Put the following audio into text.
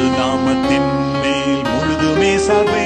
இயேசு நாமத்தின் மேல் முழுதுமே சபை